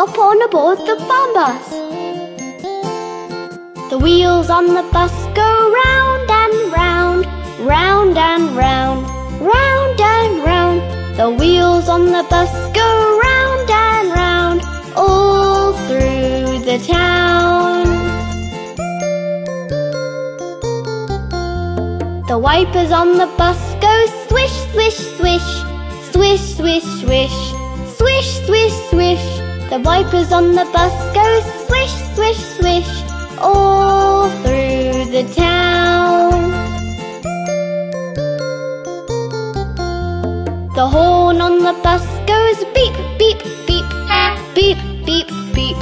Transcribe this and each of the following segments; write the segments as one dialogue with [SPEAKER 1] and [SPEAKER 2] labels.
[SPEAKER 1] hop on aboard the farm bus. The wheels on the bus go round and round, round and round, round and round. The wheels on the bus go round and round, all through the town. The wipers on the bus go swish, swish, swish, swish, swish, swish, swish, swish, swish. The wipers on the bus go swish, swish, swish, all through the town. The horn on the bus goes beep, beep, beep, beep, beep, beep,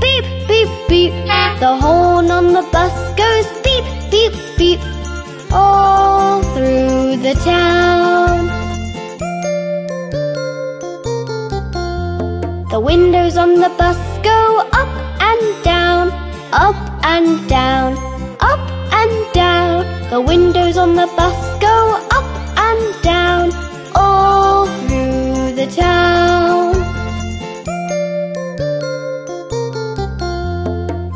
[SPEAKER 1] beep, beep, beep. The horn on the bus goes beep, beep, beep, all through the town. The windows on the bus go up and down, up and down, up and down. The windows on the bus go up and down, all through the town.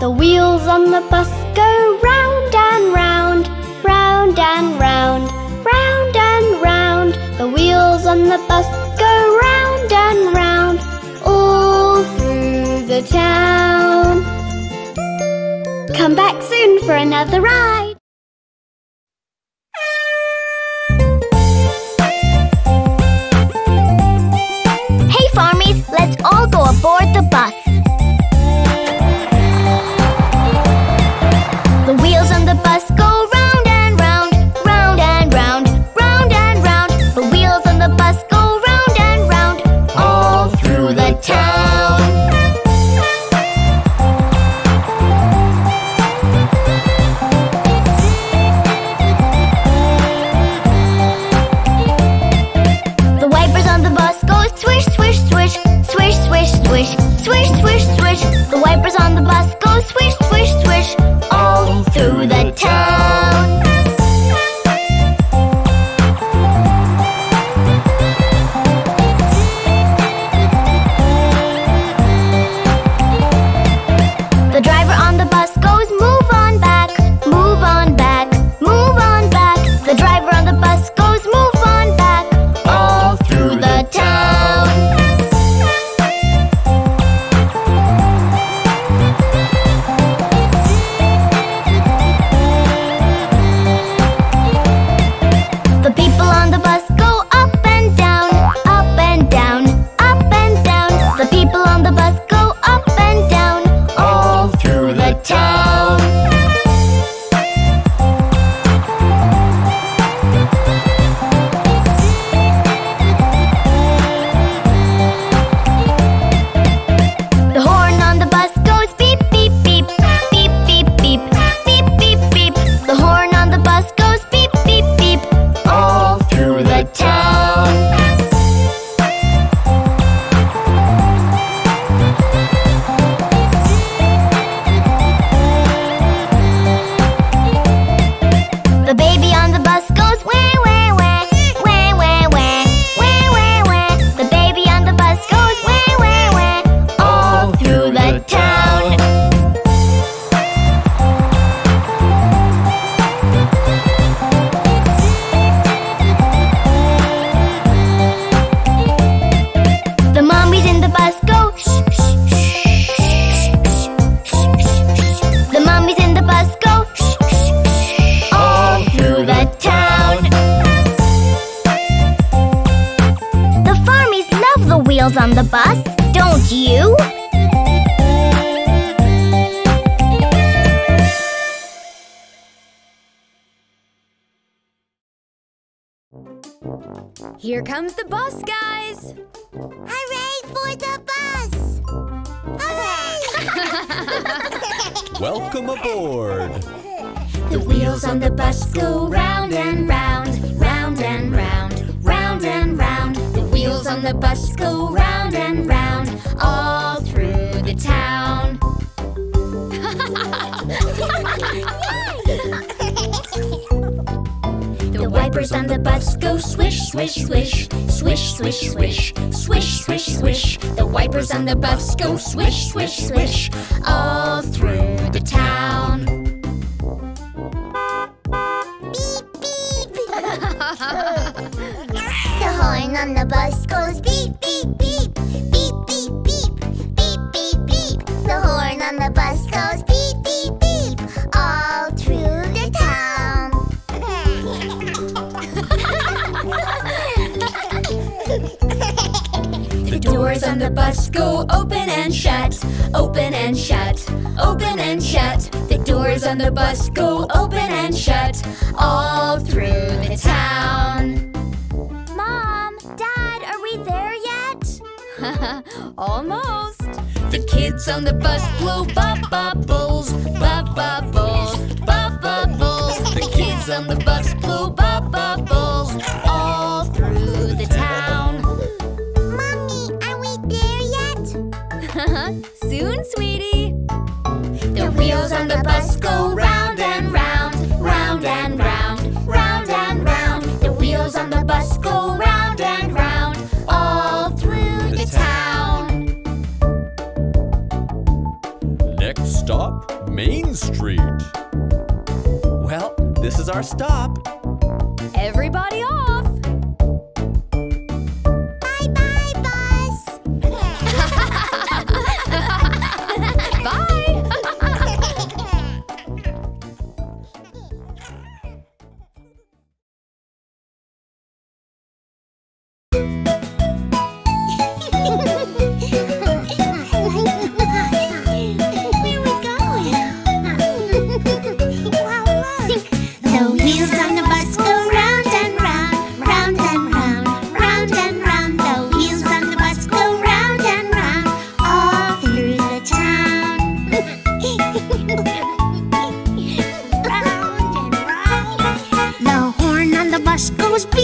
[SPEAKER 1] The wheels on the bus go round and round, round and round, round and round. The wheels on the bus the town. Come back soon for another ride.
[SPEAKER 2] Here comes the bus, guys!
[SPEAKER 3] Hooray for the bus! Hooray!
[SPEAKER 4] Welcome aboard.
[SPEAKER 2] The wheels on the bus go round and round, round and round, round and round. The wheels on the bus go round and round, all through the town. Wipers on the bus go swish, swish, swish, swish, swish, swish, swish, swish, swish. The wipers on the bus go swish, swish, swish, all through the town.
[SPEAKER 4] Beep, beep. the horn on the bus goes beep, beep, beep,
[SPEAKER 2] doors on the bus go open and shut, open and shut, open and shut. The doors on the bus go open and shut, all through the town.
[SPEAKER 4] Mom, Dad, are we there yet?
[SPEAKER 2] Almost. The kids on the bus blow bub bubbles, bub bubbles, bub bubbles. The kids on the bus blow bubbles on the bus go round and round, round and round, round and round. The wheels on the bus go round and round, all through the town.
[SPEAKER 5] Next stop, Main Street. Well, this is our stop.
[SPEAKER 4] wash goes beep.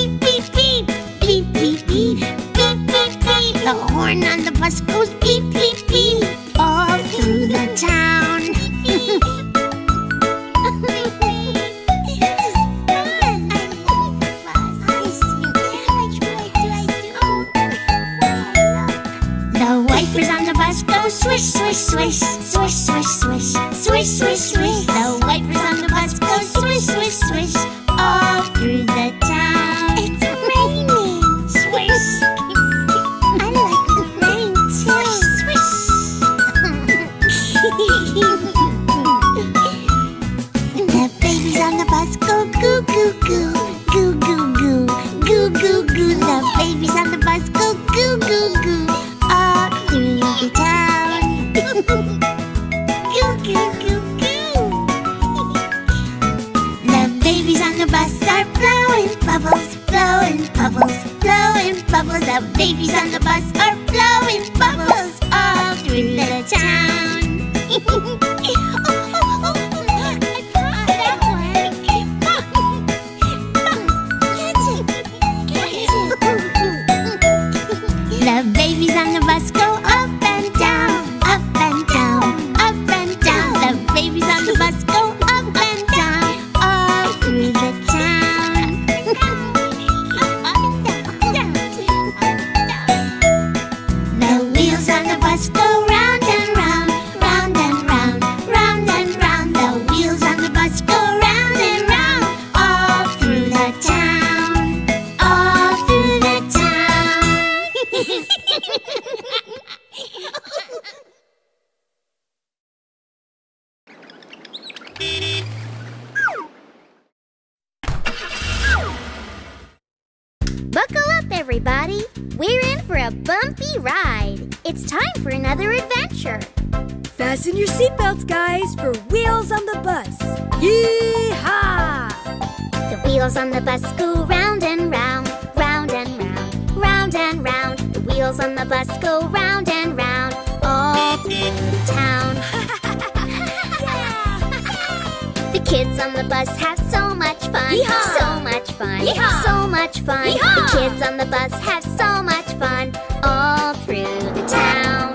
[SPEAKER 4] Fun,
[SPEAKER 2] Yeehaw!
[SPEAKER 4] so much fun.
[SPEAKER 2] Yeehaw!
[SPEAKER 4] The kids on the bus have so much fun, all through the town.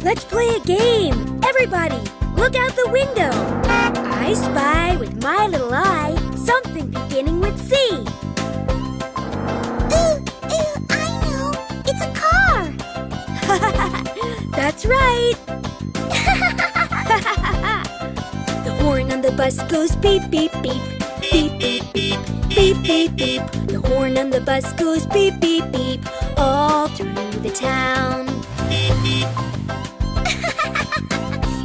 [SPEAKER 6] Let's play a game. Everybody, look out the window. I spy with my little eye
[SPEAKER 7] something beginning with C.
[SPEAKER 3] Ooh, ooh, I know. It's a car.
[SPEAKER 7] That's right. the horn on the bus goes beep, beep, beep. Beep, beep, beep. Beep, beep, beep. The horn on the bus goes beep, beep, beep. All through the town.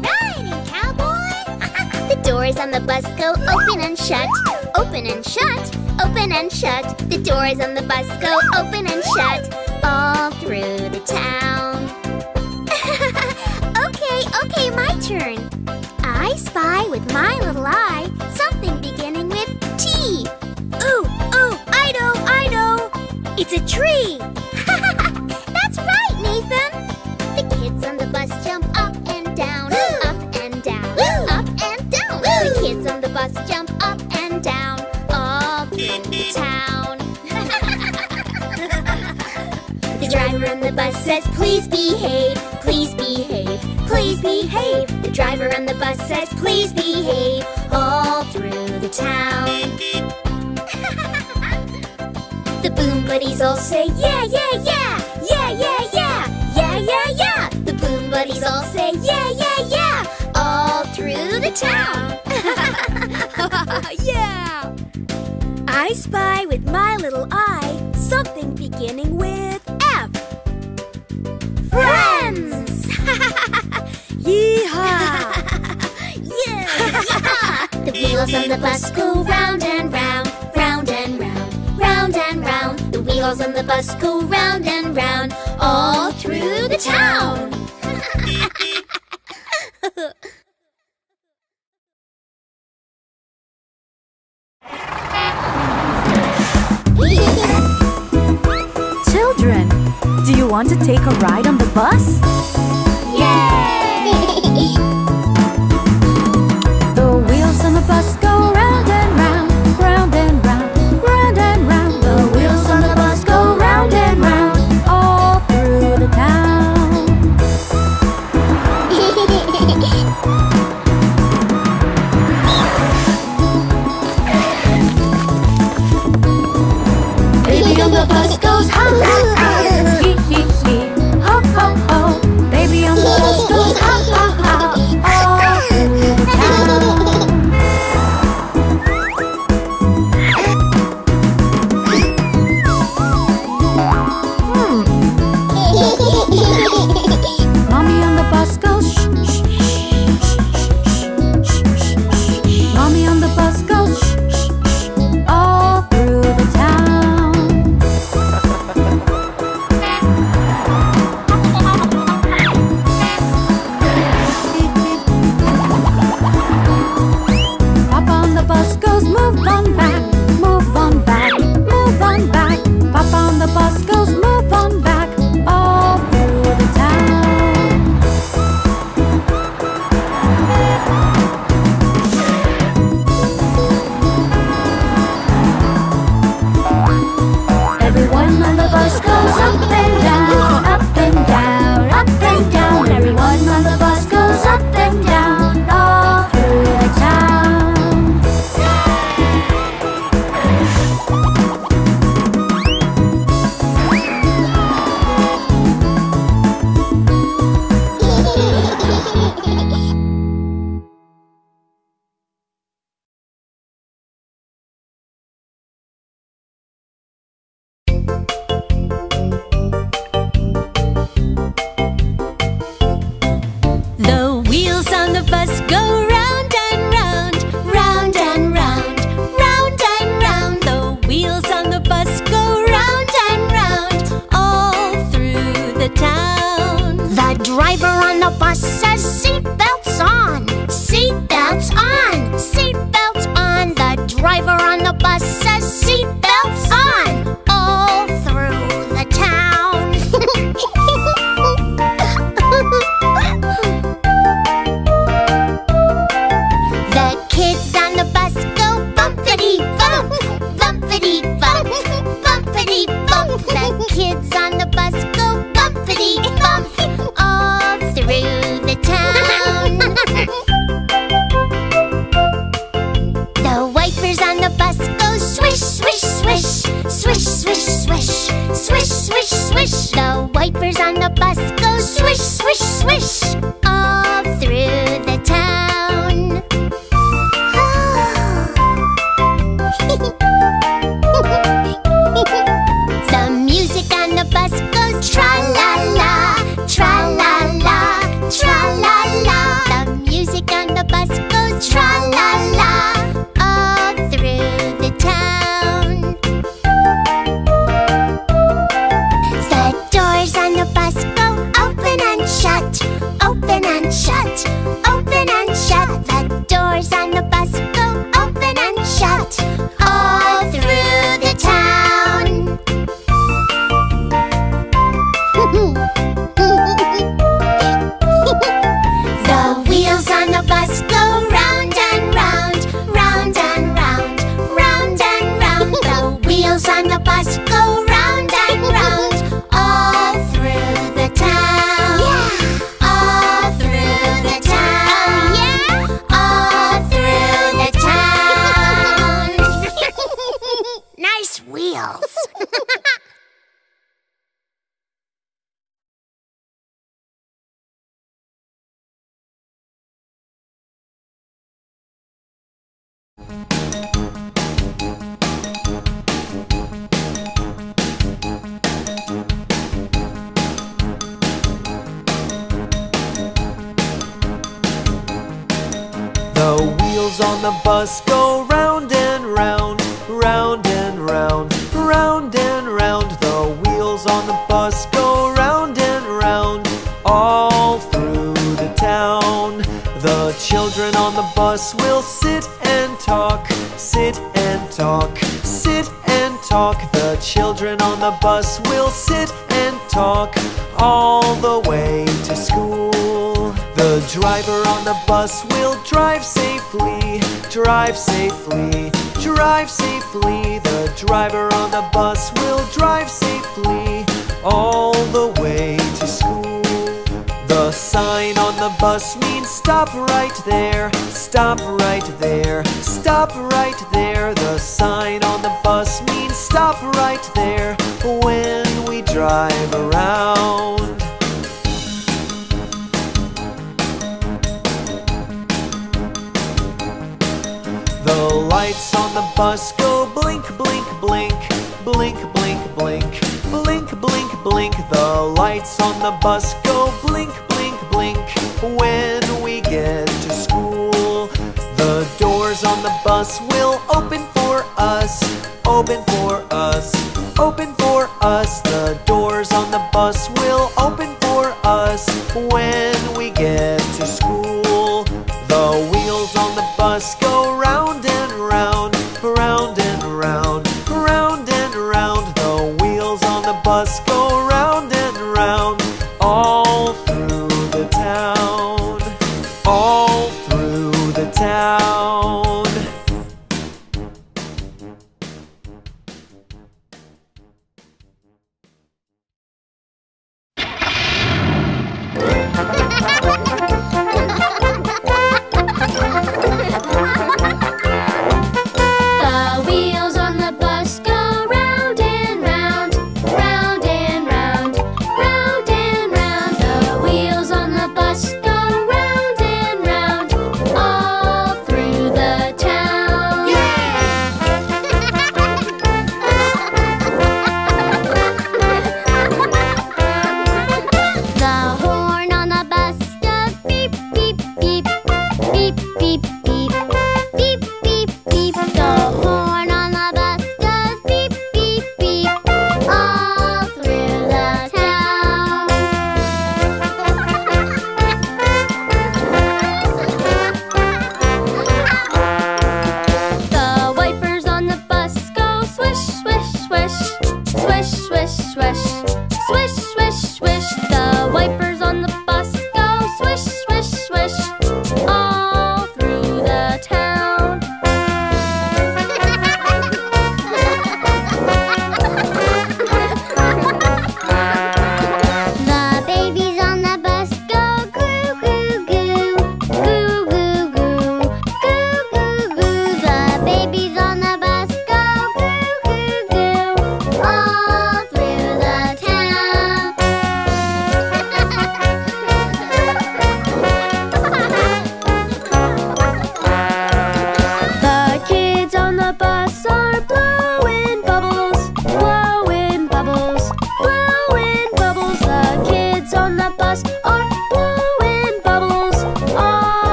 [SPEAKER 3] Riding, cowboy. the doors on the bus go open and shut. Open and shut. Open and shut. The doors on the bus go open and shut. All through the town. okay, okay, my turn. I spy with my little eye something
[SPEAKER 7] It's a tree.
[SPEAKER 3] That's right, Nathan. The kids on the bus jump up and down, up and down, up and down. The kids on the bus jump up and down, all through the town. the driver on the bus says, "Please behave, please behave, please behave." The driver on the bus says, "Please behave," all through the town. Buddies all say yeah, yeah, yeah, yeah, yeah, yeah, yeah, yeah, yeah. The boom buddies all say yeah, yeah, yeah, all through the town.
[SPEAKER 7] yeah. I spy with my little eye something beginning with F. Friends. Yeehaw.
[SPEAKER 3] yeah, yeah. The wheels on the bus go round, Wheels on the bus go round and round, all through the town.
[SPEAKER 8] Children, do you want to take a ride on the bus?
[SPEAKER 3] Yay!
[SPEAKER 8] Bus
[SPEAKER 9] means stop right there, stop right there, stop right there. The sign on the bus means stop right there when we drive around. The lights on the bus go blink, blink, blink, blink, blink, blink, blink, blink, blink. The lights on the bus go blink, blink when we get to school. The doors on the bus will open for us, open for us, open for us. The doors on the bus will open for us when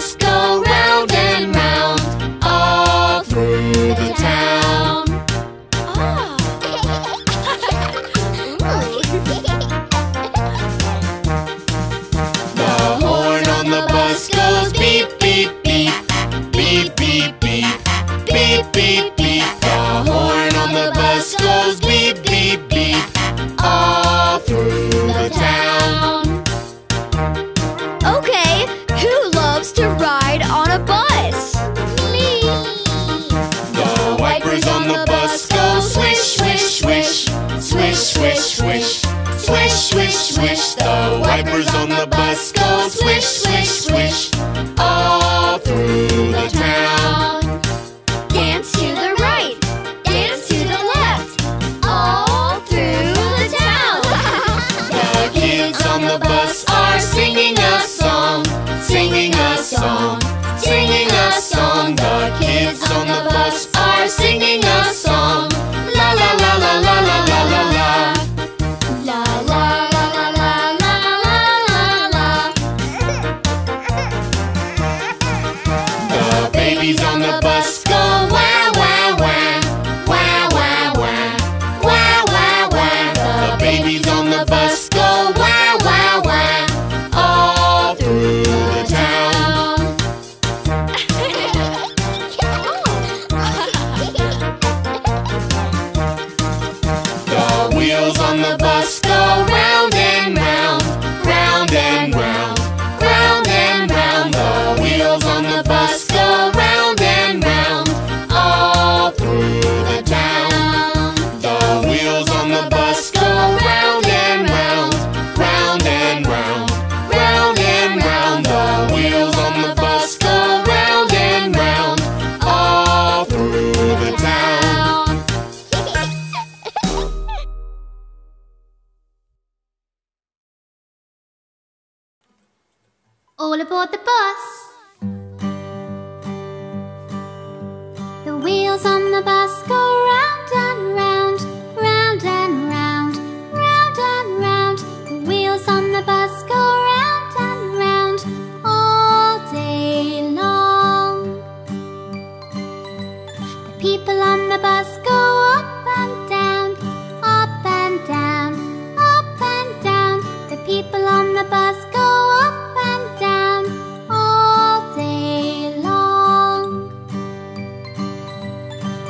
[SPEAKER 9] Let's go diapers on the bus go
[SPEAKER 10] swish, swish, swish all through the town.
[SPEAKER 3] Dance to the right, dance to the left, all through the town.
[SPEAKER 2] the kids on the bus are singing a song, singing a song, singing a song. The kids on the bus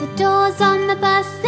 [SPEAKER 2] The
[SPEAKER 1] doors on the bus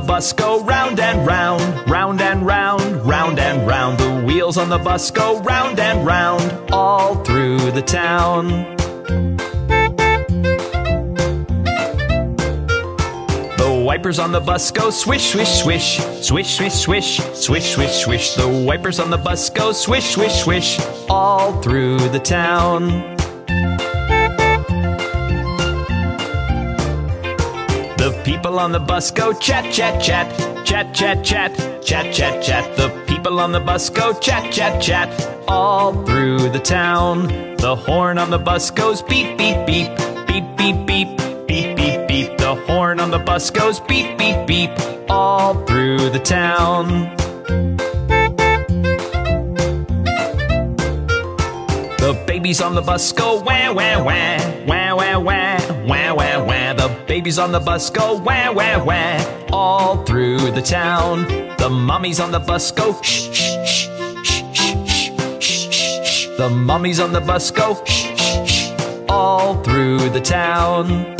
[SPEAKER 3] The bus go round and round, round and round, round and round. The wheels on the bus go round and round, all through the town. The
[SPEAKER 11] wipers on the bus go swish, swish, swish, swish, swish, swish, swish, swish, swish. The wipers on the bus go swish, swish, swish, all through the town. The people on the bus go chat, chat, chat, chat, chat, chat, chat, chat, chat. The people on the bus go chat, chat, chat, all through the town. The horn on the bus goes beep, beep, beep, beep, beep, beep, beep, beep, beep. The horn on the bus goes beep, beep, beep, all through the town. The babies on the bus go wah wah wah wah wah wah babies on the bus go wah, wah, wah, all through the town. The mummies on the bus go shh, shh, shh, shh, shh, shh, shh. The mummies on the bus go shh, shh, shh, all through the town.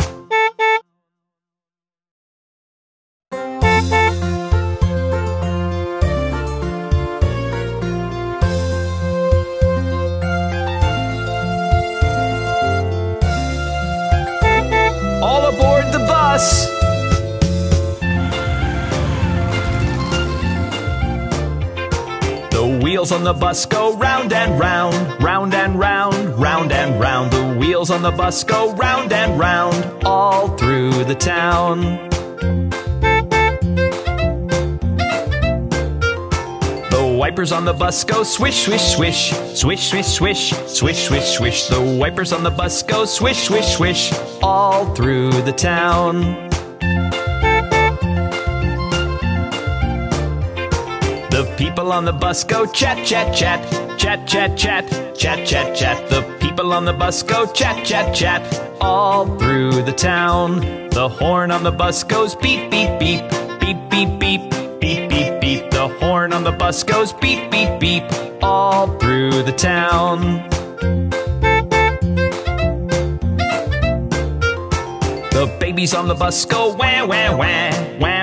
[SPEAKER 11] Wheels on the bus go round and round, round and round, round and round. The wheels on the bus go round and round, all through the town. The wipers on the bus go swish, swish, swish, swish, swish, swish, swish, swish, swish. The wipers on the bus go swish, swish, swish, all through the town. The people on the bus go chat, chat, chat, chat, chat, chat, chat, chat, chat. The people on the bus go chat, chat, chat, all through the town. The horn on the bus goes beep, beep, beep, beep, beep, beep, beep, beep, beep. The horn on the bus goes beep, beep, beep, all through the town. The babies on the bus go wah wah wah wah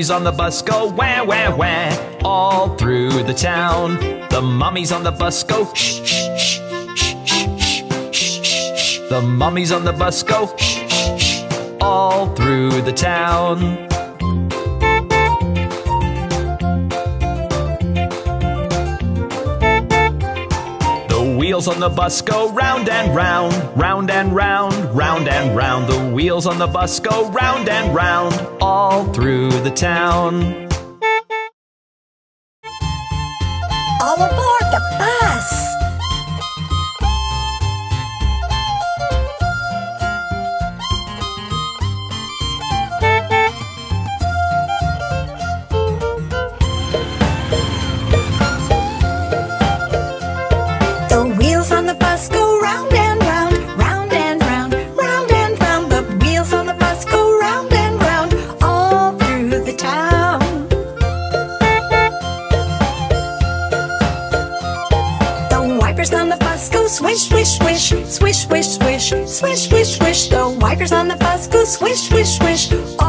[SPEAKER 11] babies on the bus go wah, wah, wah, all through the town. The mummies on the bus go shh, shh, shh, shh, shh, shh, shh. The mummies on the bus go shh, shh, shh, all through the town.
[SPEAKER 12] wheels on the bus go round and round, round and round, round and round. The wheels on the bus go round and round, all through the town.
[SPEAKER 13] All aboard the bus! swish, swish, swish.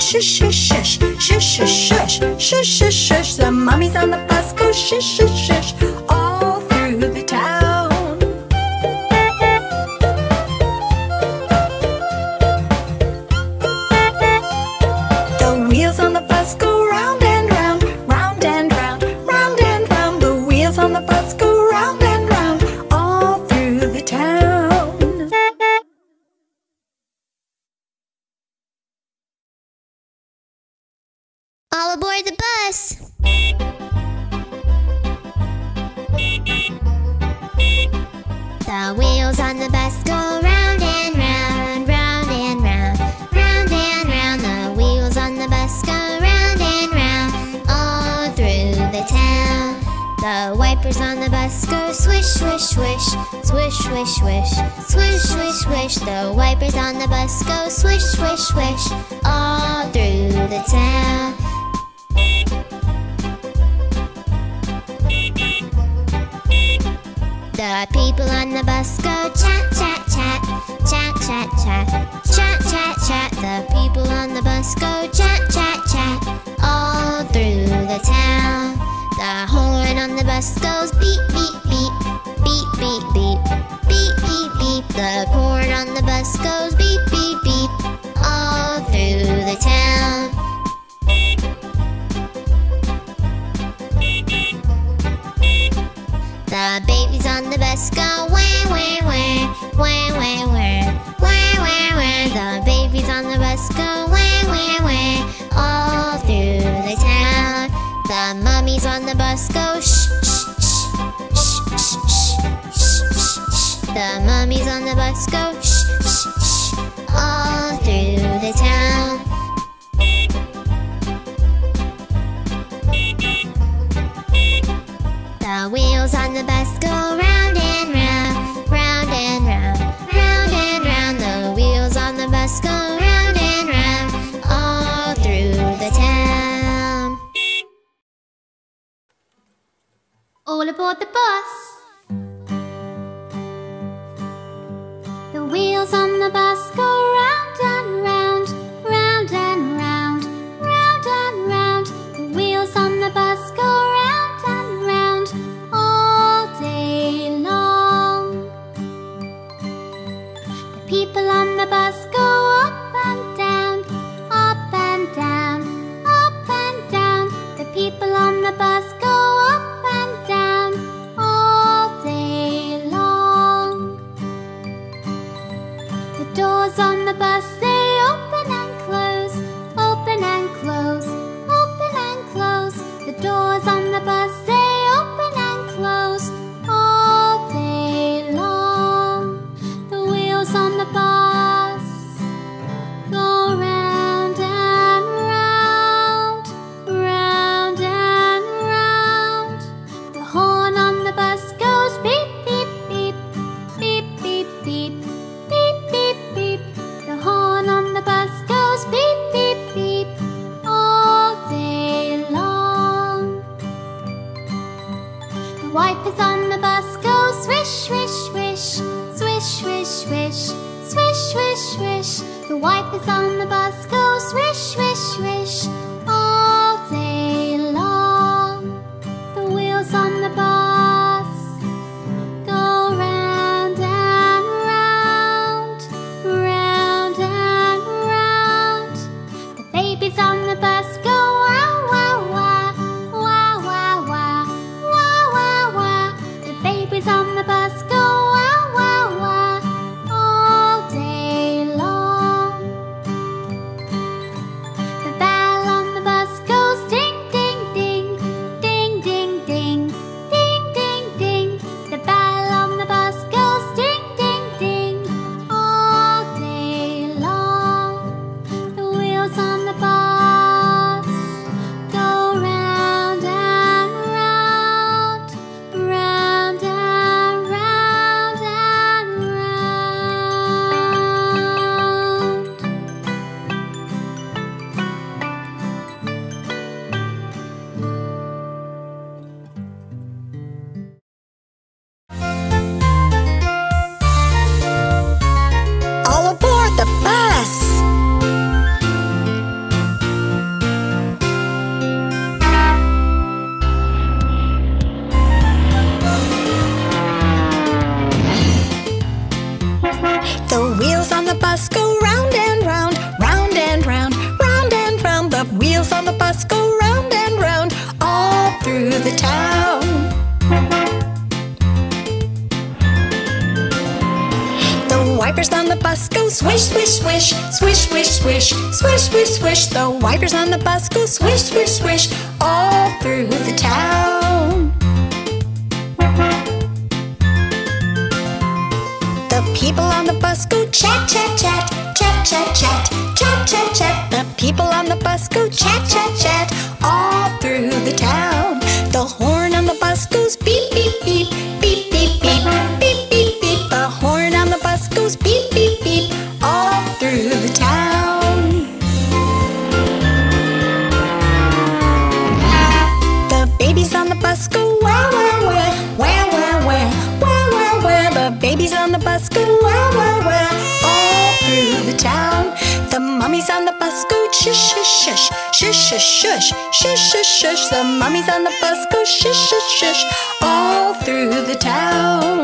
[SPEAKER 13] Shush, shush, shush, shush, shush, shush, shush, shush. The mommy's on the bus, go shush, shush, shush.
[SPEAKER 3] beep beep. Beep beep beep. The horn on the bus goes beep beep beep all through the town. The babies on the bus go
[SPEAKER 1] wipers on the bus go swish, swish, swish all
[SPEAKER 13] through the town. The people on the bus go chat, chat, chat, chat, chat, chat, chat, chat. The people on the bus go chat, chat. shush, shush, shush, shush. The mummies on the bus go shush, shush, shush all through the town.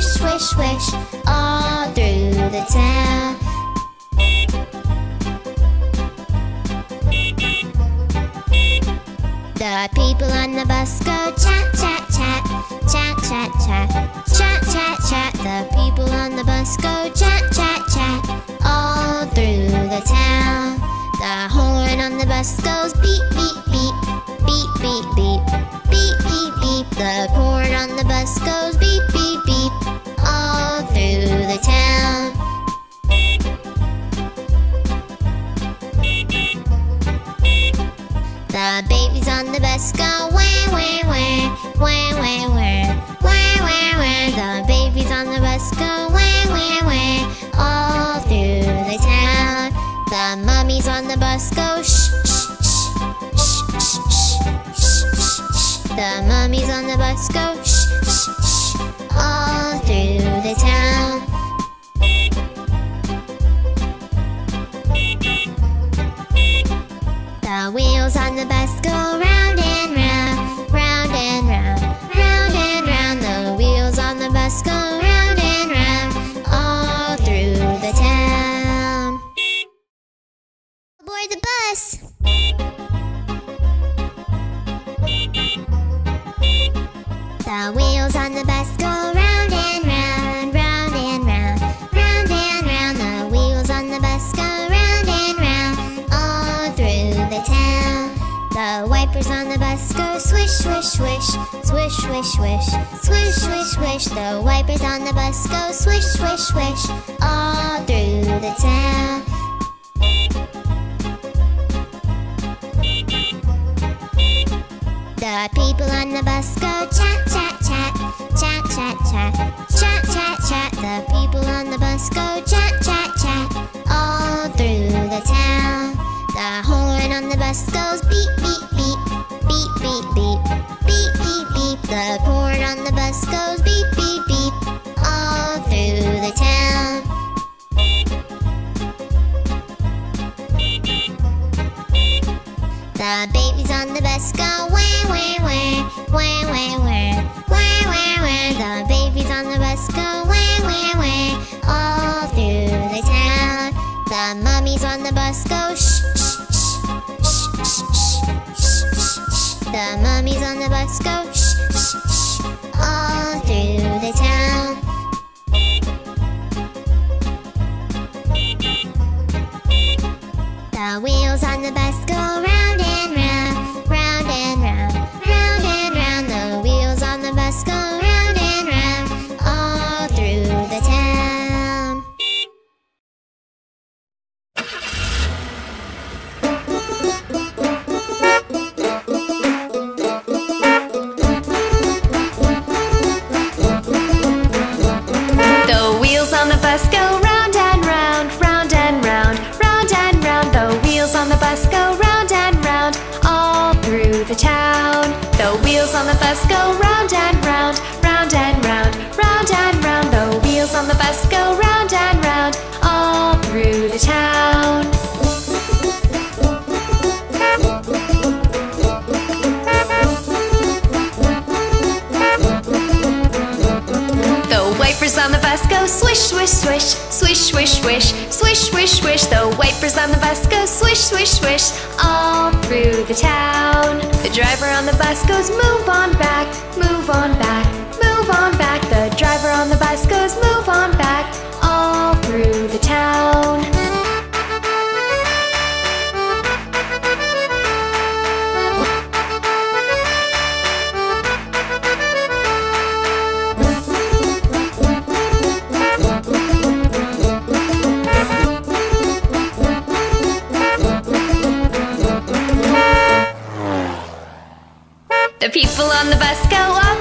[SPEAKER 3] swish, swish, swish all through the town. The people on the bus go chat, chat, chat, chat, chat, chat, chat, chat, chat. The people on the bus go chat, chat, chat all through the town. The horn on the bus goes beep, beep, beep beep beep. Beep beep beep. The cord on the bus goes beep beep beep all through the town. The babies on the bus go where where where where where where where where where. The babies on the bus go where where where all through the town. The mummies on the bus go shh. The mummies on the bus go shh, shh, shh all through the town. The wheels on the bus go round. Round and round, round and round. Round and round the wheels on the bus go round and round, all through the town. The wipers on the bus go swish, swish, swish, swish, swish, swish, swish, swish, swish. The wipers on the bus go swish, swish, swish, all through the town. The people on the bus go chat, chat, chat, chat, chat, chat, chat, chat, chat. The people on the bus go chat, chat, chat, all through the town. The horn on the bus goes beep, beep, beep, beep, beep, beep, beep, beep, beep. The horn on the bus goes beep, beep, beep, all through the town. The babies on the bus go wah wah wah wah wah wah wah wah wah. The babies on the bus go wah wah wah all through the town. The mummies on the bus go shh shh shh shh shh shh shh. The mummies on the bus go The
[SPEAKER 6] people on the bus go up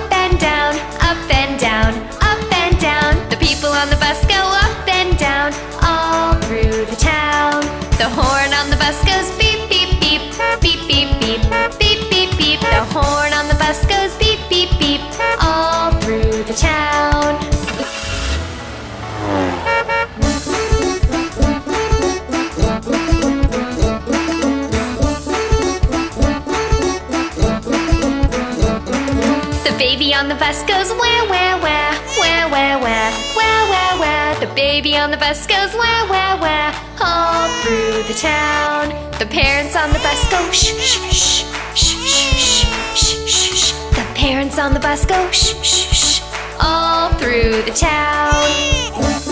[SPEAKER 6] bus goes where, where, where, where, where, where, where, where, where. The baby on the bus goes where, where, where, all through the town. The parents on the bus go shh, shh, shh, shh, shh, shh, shh. The parents on the bus go shh, shh, shh, all through the town.